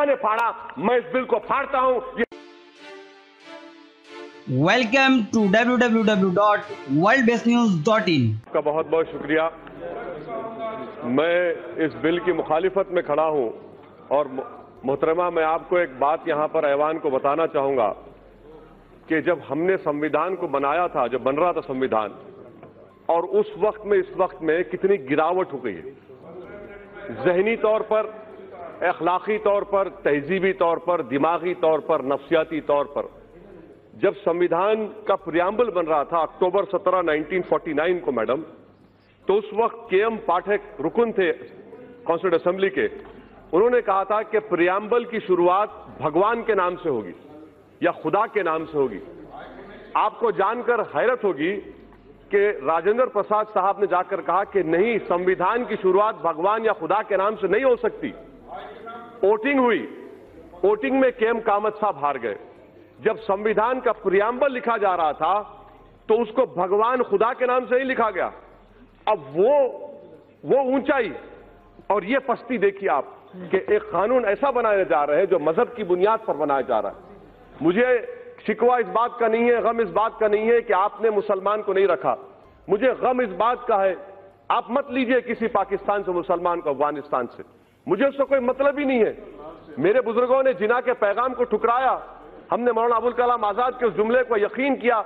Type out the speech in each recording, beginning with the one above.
نے پھاڑا میں اس بل کو پھاڑتا ہوں۔ یہ Welcome to www.worldbestnews.in کا بہت بہت شکریہ۔ میں اس بل کی مخالفت میں کھڑا ہوں اور محترمہ میں آپ کو ایک بات یہاں پر ایوان کو بتانا چاہوں گا کہ جب ہم نے سمویدھان کو بنایا تھا جب بن رہا تھا سمویدھان اور اس وقت میں اس وقت میں کتنی گراوٹ ہو گئی ہے۔ ذہنی طور پر اخلاقی طور پر، تہذیبی طور پر، دماغی طور پر، نفسیاتی طور پر۔ جب سمویدھان کا پریامبل بن رہا تھا، اکتوبر سترہ، نائنٹین فورٹی نائن کو میڈم، تو اس وقت کے ایم پاٹھک رکن تھے کانسٹیٹیوٹ اسمبلی کے۔ انہوں نے کہا تھا کہ پریامبل کی شروعات بھگوان کے نام سے ہوگی یا خدا کے نام سے ہوگی۔ آپ کو جان کر حیرت ہوگی کہ راجندر پرساد صاحب نے جا کر کہا کہ نہیں، سمویدھان کی شروعات بھگوان یا خدا کے نام سے نہیں ہو سکتی۔ ووٹنگ ہوئی۔ ووٹنگ میں کے ایم کامت صاحب ہار گئے۔ جب سمویدھان کا پریامبل لکھا جا رہا تھا، تو اس کو بھگوان خدا کے نام سے ہی لکھا گیا۔ اب وہ وہ اونچائی۔ اور یہ پستی دیکھیے آپ کہ ایک قانون ایسا بنایا جا رہا ہے جو مذہب کی بنیاد پر بنایا جا رہا ہے۔ مجھے شکوہ اس بات کا نہیں ہے، غم اس بات کا نہیں ہے کہ آپ نے مسلمان کو نہیں رکھا۔ مجھے غم اس بات کا ہے، آپ مت لیجیے کسی پاکستان سے مسلمان کو افغانستان سے۔ مجھے اس سے کوئی مطلب ہی نہیں ہے۔ میرے بزرگوں نے جنا کے پیغام کو ٹھکرایا۔ ہم نے مولانا ابوالکلام آزاد کے اس جملے کو یقین کیا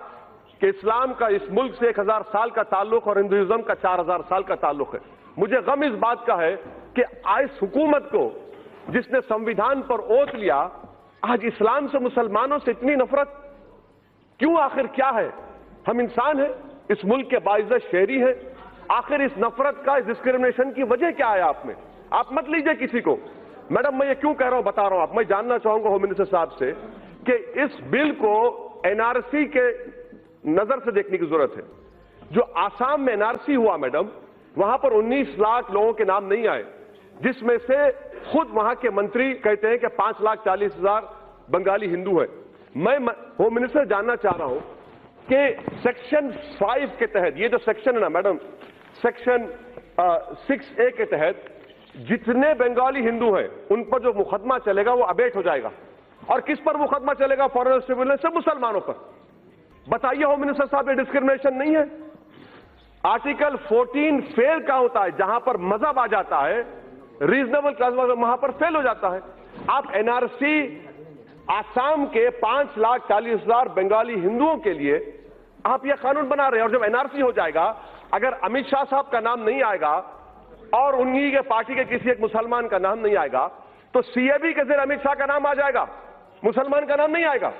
کہ اسلام کا اس ملک سے ایک ہزار سال کا تعلق اور ہندوازم کا چار ہزار سال کا تعلق ہے۔ مجھے غم اس بات کا ہے کہ آج حکومت کو جس نے سمویدھان پر اوت لیا، آج اسلام سے مسلمانوں سے اتنی نفرت کیوں آخر کیا ہے؟ ہم انسان ہیں، اس ملک کے باعزت شہری ہیں۔ آخر اس نفرت کا، اس ڈسکریمنیشن کی وجہ کیا ہے آپ میں؟ آپ مت لیجیے کسی کو۔ میڈم، میں یہ کیوں کہہ رہا ہوں؟ بتا رہا ہوں آپ۔ میں جاننا چاہوں گا ہوم منسٹر صاحب سے کہ اس بل کو این آر سی کے نظر سے دیکھنے کی ضرورت ہے۔ جو آسام میں این آر سی ہوا میڈم، وہاں پر انیس لاکھ لوگوں کے نام نہیں آئے، جس میں سے خود وہاں کے منتری کہتے ہیں کہ پانچ لاکھ چالیس ہزار بنگالی ہندو ہیں۔ میں ہوم منسٹر جاننا چاہ رہا ہوں کہ سیکشن فائیو کے تحت، یہ جو سیکشن ہے نا میڈم سیکشن سکس اے کے تحت جتنے بنگالی ہندو ہیں، ان پر جو مقدمہ چلے گا، وہ ابیٹ ہو جائے گا۔ اور کس پر مقدمہ چلے گا؟ فورن سٹیبل سے مسلمانوں پر۔ بتائیے ہوم منسٹر صاحب، یہ ڈسکرمنیشن نہیں ہے؟ آرٹیکل فورٹین فیل کا ہوتا ہے؟ جہاں پر مذہب آ جاتا ہے ریزنیبل کلاس وہاں پر فیل ہو جاتا ہے۔ آپ این آر سی آسام کے پانچ لاکھ چالیس ہزار بنگالی ہندوؤں کے لیے آپ یہ قانون بنا رہے ہیں۔ اور جب این آر سی ہو جائے گا، اگر امت شاہ صاحب کا نام نہیں آئے گا اور انہی کے پارٹی کے کسی ایک مسلمان کا نام نہیں آئے گا تو سی اے بی کے ذریعے امت شاہ کا نام آ جائے گا۔ مسلمان کا نام نہیں آئے گا۔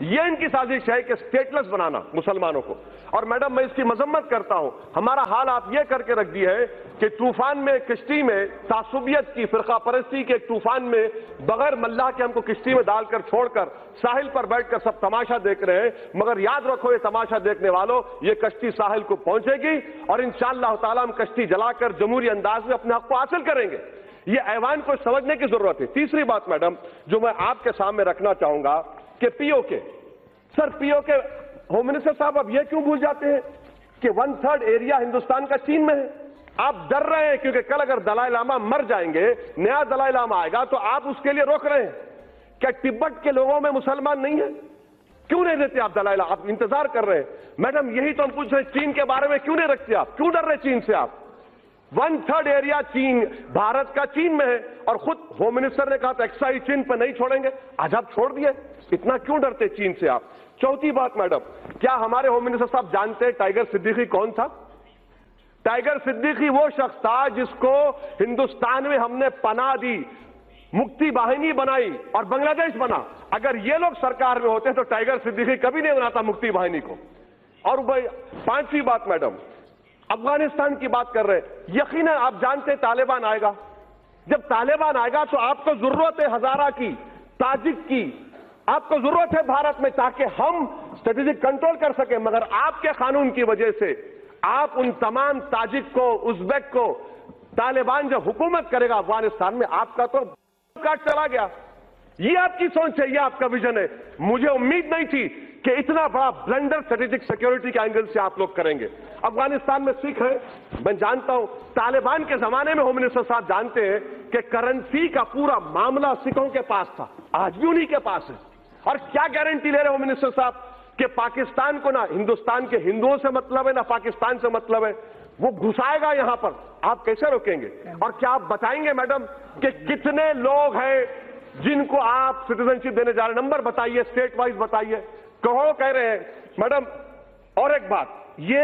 یہ ان کی سازش ہے کہ سٹیٹلس بنانا مسلمانوں کو۔ اور میڈم، میں اس کی مذمت کرتا ہوں، ہمارا حال آپ یہ کر کے رکھ دی ہے کہ طوفان میں کشتی میں تعصبیت کی، فرقہ پرستی کے ایک طوفان میں بغیر ملہ کے ہم کو کشتی میں ڈال کر، چھوڑ کر، ساحل پر بیٹھ کر سب تماشا دیکھ رہے ہیں۔ مگر یاد رکھو، یہ تماشا دیکھنے والوں، یہ کشتی ساحل کو پہنچے گی اور انشاءاللہ تعالی ہم کشتی جلا کر جمہوری انداز میں اپنے حق کو حاصل کریں گے۔ یہ ایوان کو سمجھنے کی ضرورت ہے۔ تیسری بات میڈم، جو میں آپ کے سامنے رکھنا چاہوں گا کہ پی او کے۔ سر پی او کے ہوم منسٹر صاحب اب یہ کیوں بھول جاتے ہیں کہ ون تھرڈ ایریا ہندوستان کا چین میں ہے؟ آپ ڈر رہے ہیں کیونکہ کل اگر دلائی لاما مر جائیں گے، نیا دلائی لاما آئے گا تو آپ اس کے لیے روک رہے ہیں۔ کیا تبت کے لوگوں میں مسلمان نہیں ہیں؟ کیوں نہیں دیتے آپ دلائی لاما؟ آپ انتظار کر رہے ہیں۔ میڈم، یہی تو ہم پوچھ رہے ہیں، چین کے بارے میں کیوں نہیں رکھتے آپ؟ کیوں ڈر رہے چین سے آپ؟ ون تھرڈ ایریا چین بھارت کا چین میں ہے اور خود ہوم منسٹر نے کہا تھا ایکسائز چین پہ نہیں چھوڑیں گے۔ آج آپ چھوڑ دیے۔ اتنا کیوں ڈرتے چین سے آپ؟ چوتھی بات میڈم، کیا ہمارے ہوم منسٹر صاحب جانتے ہیں ٹائیگر صدیقی کون تھا؟ ٹائیگر صدیقی وہ شخص تھا جس کو ہندوستان میں ہم نے پناہ دی، مکتی باہنی بنائی اور بنگلہ دیش بنا۔ اگر یہ لوگ سرکار میں ہوتے تو ٹائیگر صدیقی کبھی نہیں بناتا مکتی باہنی کو۔ اور بھائی، پانچویں بات میڈم افغانستان کی بات کر رہے ہیں۔ یقیناً آپ جانتے ہیں طالبان آئے گا۔ جب طالبان آئے گا تو آپ کو ضرورت ہے ہزارہ کی، تاجک کی۔ آپ کو ضرورت ہے بھارت میں تاکہ ہم اسٹریٹجک کنٹرول کر سکیں۔ مگر آپ کے قانون کی وجہ سے آپ ان تمام تاجک کو ازبیک کو طالبان جب حکومت کرے گا افغانستان میں، آپ کا تو کاٹ چلا گیا۔ یہ آپ کی سوچ ہے، یہ آپ کا ویژن ہے۔ مجھے امید نہیں تھی کہ اتنا بڑا بلنڈر اسٹریٹجک سیکورٹی کے اینگل سے آپ لوگ کریں گے۔ افغانستان میں سکھ ہیں۔ میں جانتا ہوں، طالبان کے زمانے میں ہوم منسٹر صاحب جانتے ہیں کہ کرنسی کا پورا معاملہ سکھوں کے پاس تھا۔ آج بھی انہی کے پاس ہے۔ اور کیا گارنٹی لے رہے ہوم منسٹر صاحب؟ کہ پاکستان کو نہ ہندوستان کے ہندوؤں سے مطلب ہے، نہ پاکستان سے مطلب ہے۔ وہ گھسائے گا یہاں پر۔ آپ کیسے روکیں گے؟ اور کیا آپ بتائیں گے میڈم کہ کتنے لوگ ہیں جن کو آپ سٹیزن شپ دینے جا رہے ہیں؟ نمبر بتائیے اسٹیٹ وائز بتائیے۔ کہو کہہ رہے ہیں۔ میڈم، اور ایک بات، یہ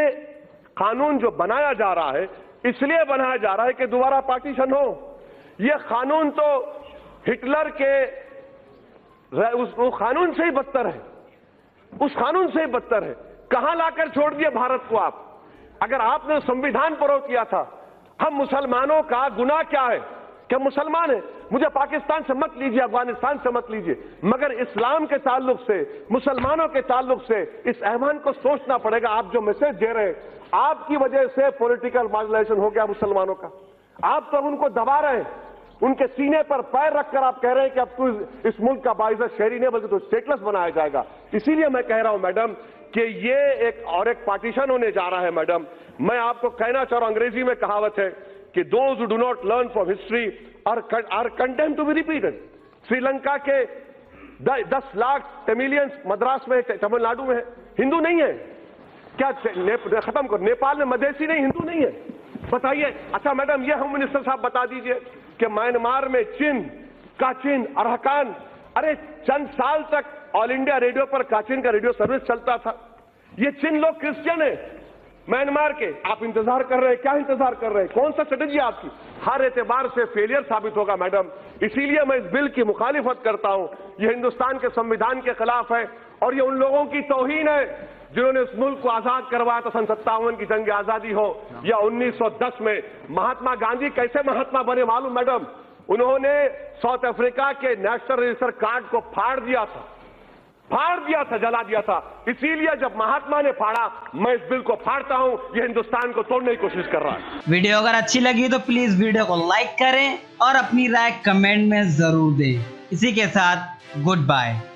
قانون جو بنایا جا رہا ہے، اس لیے بنایا جا رہا ہے کہ دوبارہ پارٹیشن ہو۔ یہ قانون تو ہٹلر کے اس قانون سے ہی بدتر ہے۔ اس قانون سے ہی بدتر ہے۔ کہاں لا کر چھوڑ دیے بھارت کو آپ؟ اگر آپ نے سمویدھان پرو کیا تھا، ہم مسلمانوں کا گناہ کیا ہے؟ کہ مسلمان ہیں؟ مجھے پاکستان سے مت لیجیے، افغانستان سے مت لیجیے۔ مگر اسلام کے تعلق سے، مسلمانوں کے تعلق سے اس احمان کو سوچنا پڑے گا۔ آپ جو میسج دے رہے ہیں، آپ کی وجہ سے پولیٹیکل مارجنائزیشن ہو گیا مسلمانوں کا۔ آپ تو ان کو دبا رہے ہیں۔ ان کے سینے پر پیر رکھ کر آپ کہہ رہے ہیں کہ اب تو اس ملک کا باعث شہری نہیں بلکہ تو اسٹیٹلس بنایا جائے گا۔ اسی لیے میں کہہ رہا ہوں میڈم کہ یہ ایک اور ایک پارٹیشن ہونے جا رہا ہے میڈم۔ میں آپ کو کہنا چاہ رہا ہوں، انگریزی میں کہاوت ہے۔ کہ those do not learn from history are content to be repeated Sri Lanka کے دس لاکھ ٹیمیلینس مدراس میں تمل ناڈو میں ہندو نہیں ہے کیا ختم کرو نیپال میں مدیسی نہیں ہندو نہیں ہے بتائیے اچھا میڈم یہ ہوم منسٹر صاحب بتا دیجیے کہ میانمار میں چین کاچین ارحکان ارے چند سال تک آل انڈیا ریڈیو پر کاچین کا ریڈیو سروس چلتا تھا یہ چین لوگ کرسچن ہیں میانمار کے آپ انتظار کر رہے ہیں، کیا انتظار کر رہے ہیں؟ کون سا اسٹریٹجی آپ کی؟ ہر اعتبار سے فیلئر ثابت ہوگا میڈم اسی لیے میں اس بل کی مخالفت کرتا ہوں۔ یہ ہندوستان کے سمویدھان کے خلاف ہے اور یہ ان لوگوں کی توہین ہے جنہوں نے اس ملک کو آزاد کروایا تھا سن ستاون کی جنگ آزادی ہو یا انیس سو دس میں۔ مہاتما گاندھی کیسے مہاتما بنے معلوم میڈم انہوں نے ساؤتھ افریقہ کے نیشنل رجسٹر کارڈ کو پھاڑ دیا تھا۔ پھاڑ دیا تھا، جلا دیا تھا۔ اسی لیے جب مہاتما نے پھاڑا، میں اس بل کو پھاڑتا ہوں، یہ ہندوستان کو توڑنے کی کوشش کر رہا ہے۔ ویڈیو اگر اچھی لگی تو پلیز ویڈیو کو لائک کریں اور اپنی رائے کمنٹ میں ضرور دیں۔ اسی کے ساتھ، گڈ بائے۔